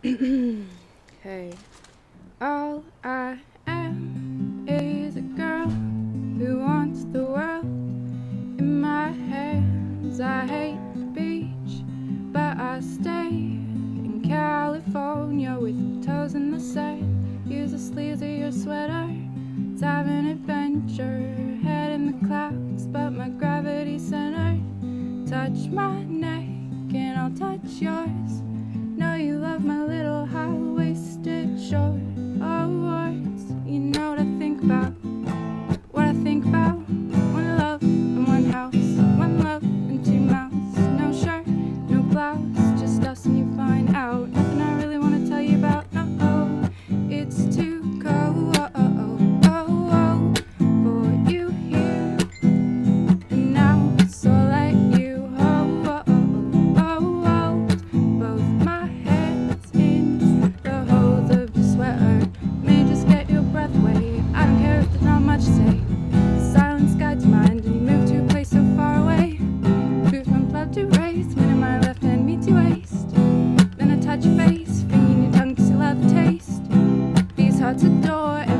hey. All I am is a girl who wants the world in my hands. I hate the beach, but I stay in California with toes in the sand. Use a sleazier sweater, dive an adventure, head in the clouds, but my gravity center touch my neck. the door